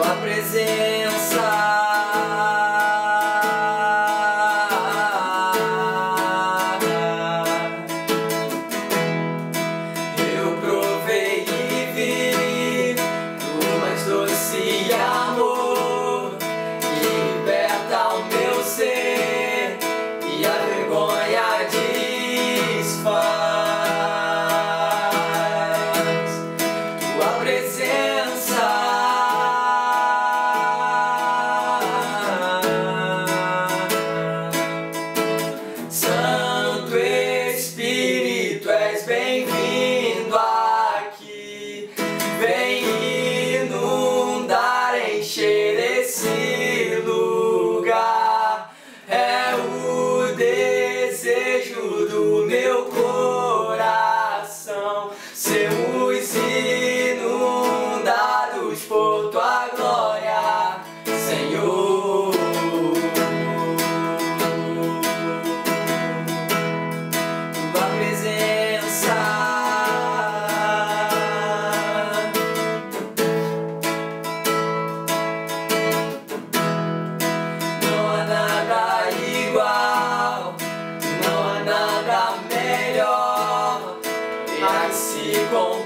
tua presença. roll.